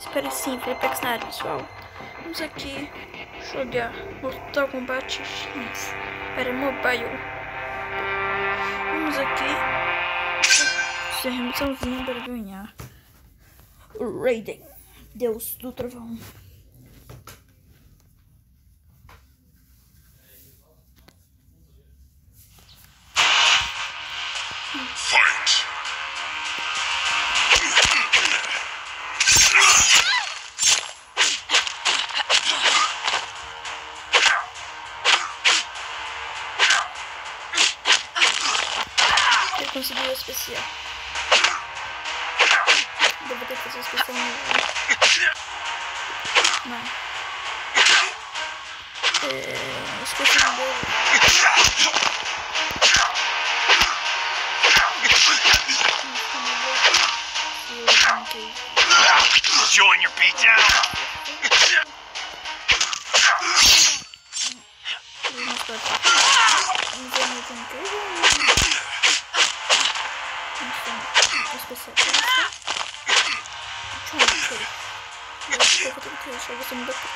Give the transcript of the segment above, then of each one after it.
Espere sim, Felipex na área, pessoal. Vamos aqui jogar Mortal Kombat X para mobile. Vamos aqui ser remissãozinha para ganhar o Raiden, Deus do Trovão. Não. É. Esqueci o dele. Join your beatdown! Mas eu tenho que deixar você me bater.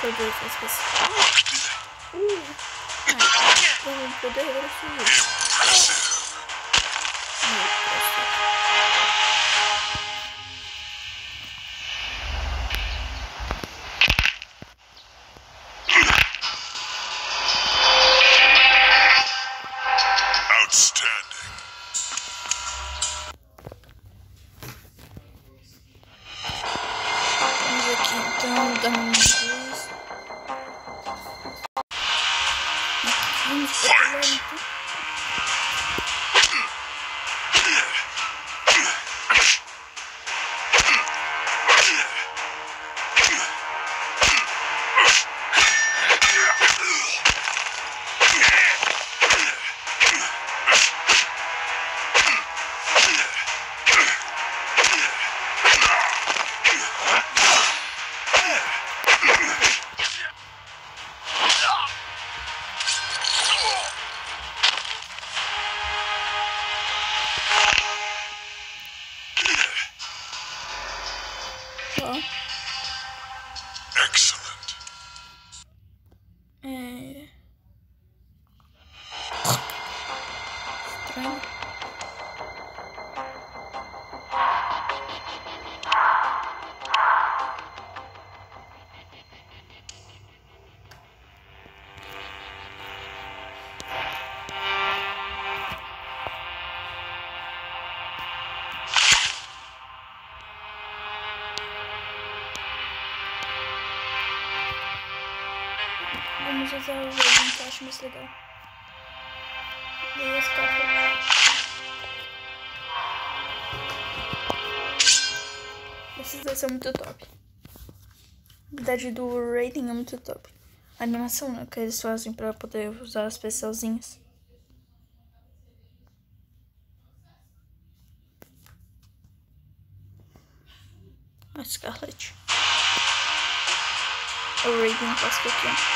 Poder fazer especial. Uh! Ah, eu Vamos usar o Raven que eu acho mais legal. Aí as cafés. Esses dois são muito top. A habilidade do Raiden é muito top. A animação né, que eles fazem pra poder usar as especialzinhas. A Scarlet. O Raiden passa aqui, ó.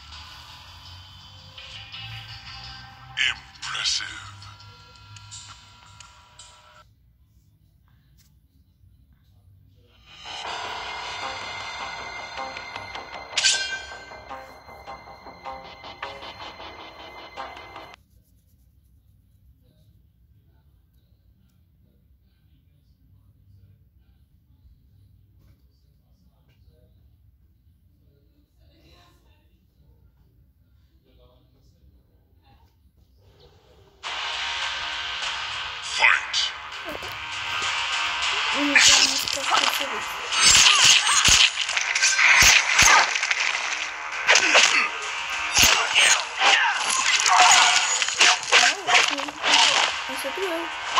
two. Vamos mais pra é.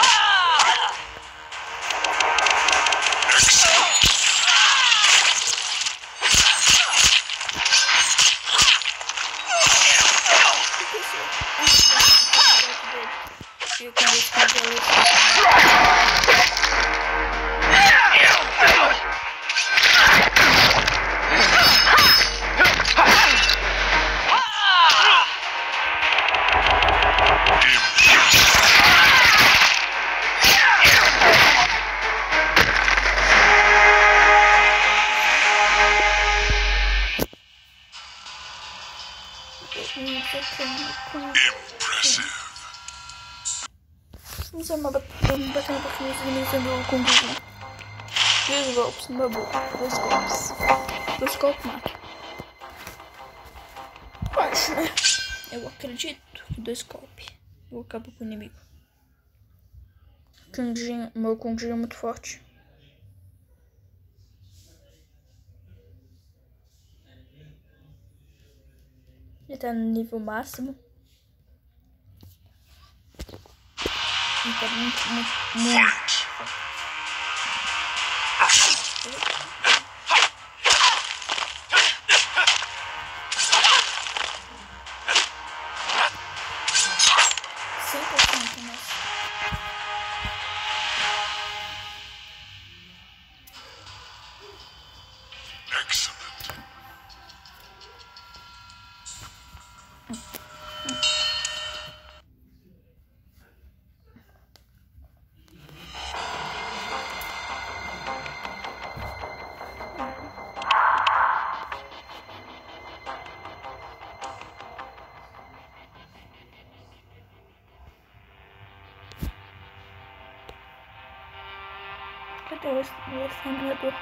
Os inimigos sendo com Disney. Dois golpes, numa boa. Dois golpes. Dois golpes mata. Eu acredito que dois golpes. Eu acabo com o inimigo. Kundin, meu Kundin é muito forte. Ele tá no nível máximo. Tá muito, muito, muito. Cadê o o exterminador?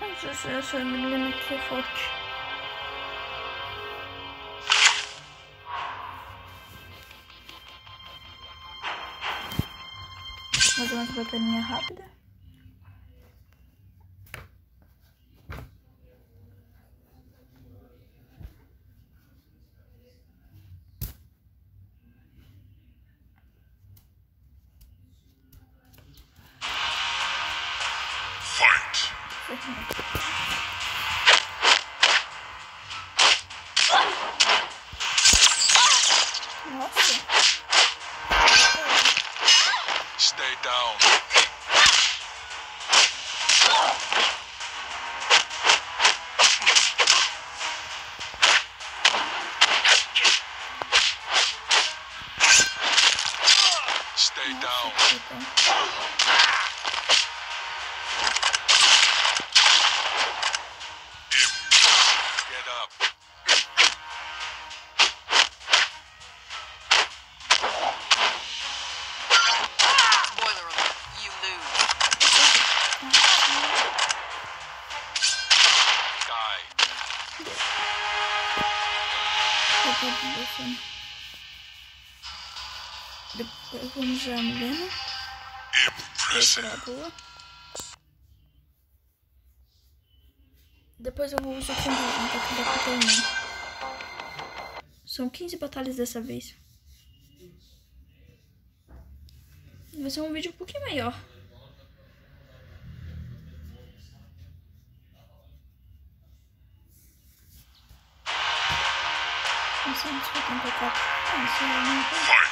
Nossa, essa menina aqui é forte. Fazer umas batalhinhas rápidas. Deixando. Depois vamos já. Impressive. Pra boa. Depois eu vou usar com o Tormento. São 15 batalhas dessa vez. Vai ser um vídeo um pouquinho maior. Não sei se vai tentar cá. Ah, isso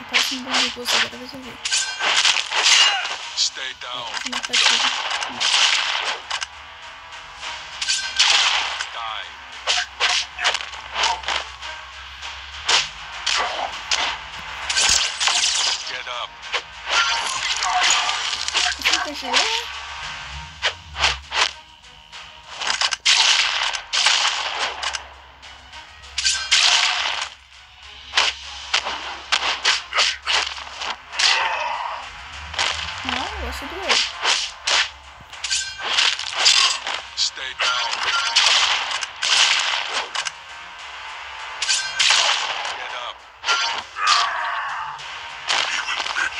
Aparece um bom de você, agora vai resolver. Stay down. Uma partida. Die. Get up.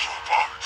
so far.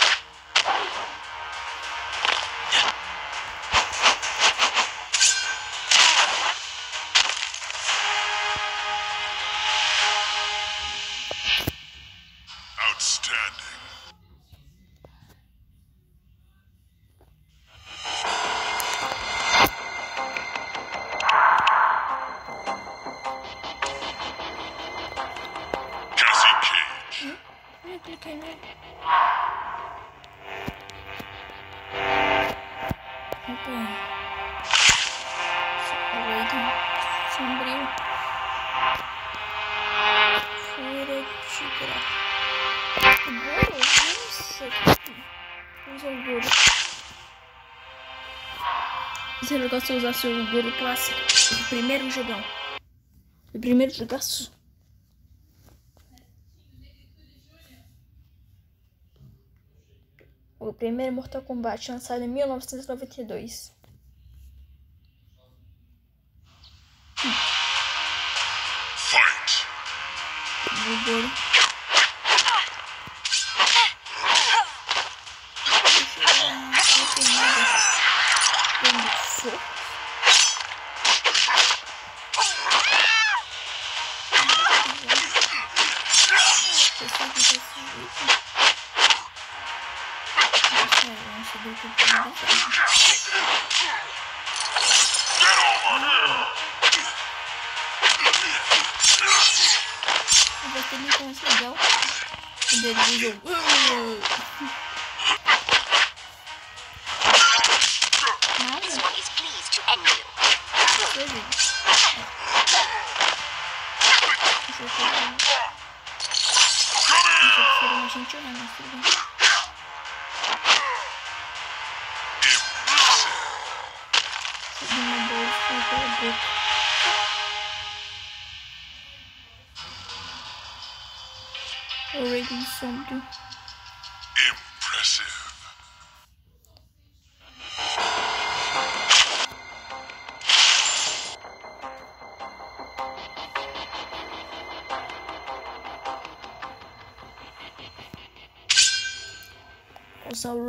Nossa. Usa o Goro. Esse é legal se eu usasse o Goro clássico. O primeiro jogão. O primeiro jogaço. O primeiro Mortal Kombat lançado em 1992. Fight. Do Goro. Não tem nada. Dando soco. Pessoal que tá se Nossa, eu acho que eu tô com Get over here. Eu vou ter muito mais legal. Quando ele diz Nada. This one is pleased to end you. Pois é. Isso bolsa pela boca. O Raiden sombrio. Impressive. Usar o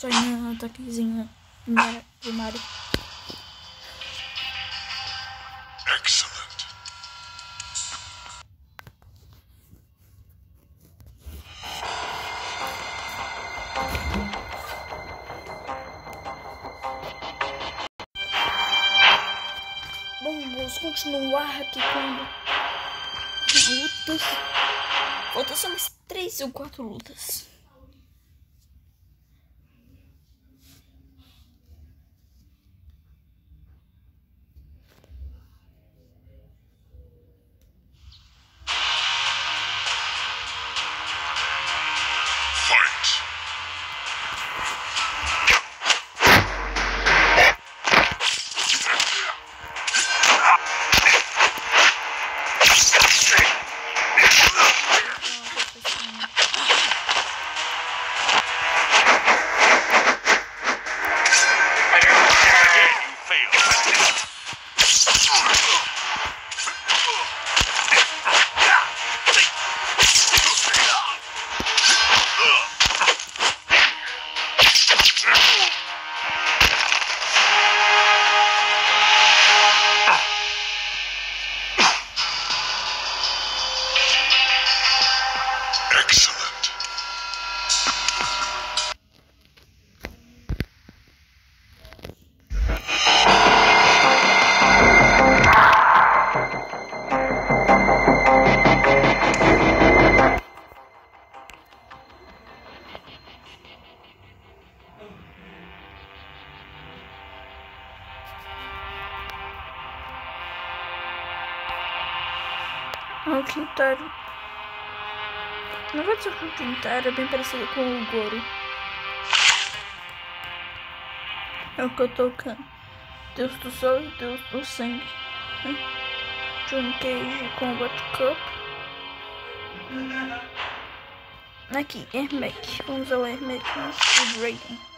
Só um ataquezinho primário. Continuar aqui com lutas. Faltam só mais três ou quatro lutas. Quintaro é bem parecido com o Goro. É o que eu tô tocando. Deus do Sol e Deus do Sangue. John Cage Combat Cup. Aqui, Ermac. Vamos usar o Ermac no Speed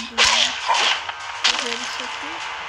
aqui. Vamos fazer isso aqui.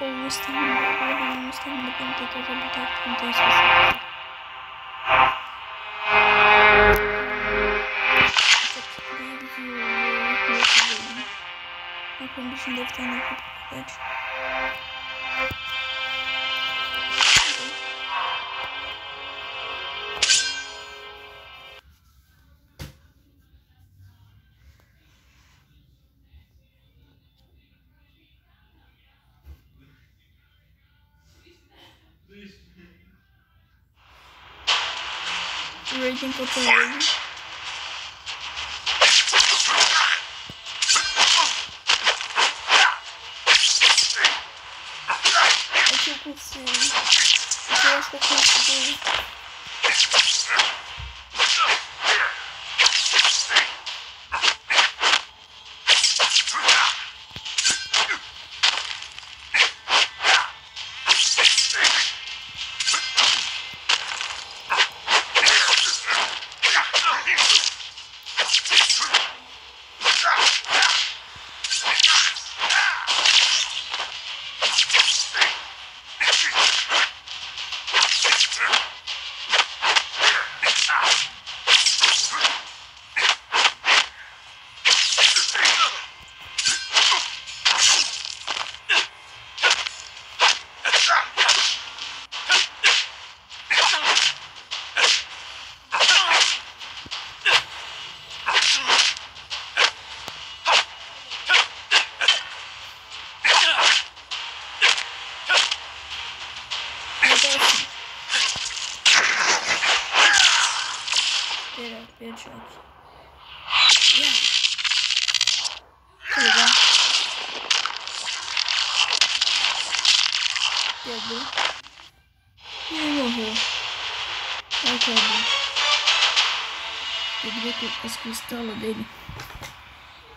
Ou ou não pra não ter todas as habilidades que não tem especial. A É que eu consigo. É que eu acho que eu consigo. Mas é assim. Choque. Yeah. Tá legal. Pegou. E ele morreu. Cadê? Eu devia ter as cristalas dele.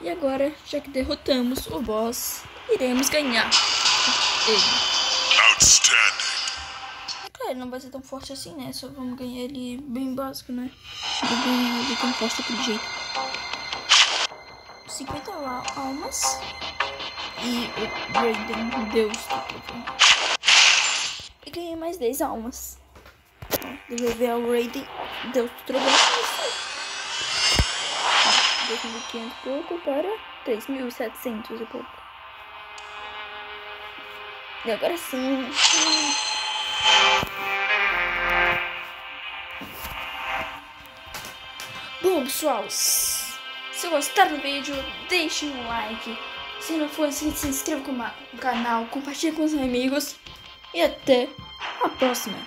E agora, já que derrotamos o boss, iremos ganhar ele. Ele não vai ser tão forte assim, né? Só vamos ganhar ele bem básico, né? Vou ganhar ele tão forte daquele jeito. 50 lá, almas. E o Raiden, Deus do trovão. E ganhei mais 10 almas. Devolver ao Raiden, Deus do trovão. 2.500 e pouco para 3.700 e pouco. E agora sim. Bom, pessoal, se gostaram do vídeo, deixe um like. Se não for inscrito, se inscreva no canal, compartilhe com os amigos. E até a próxima.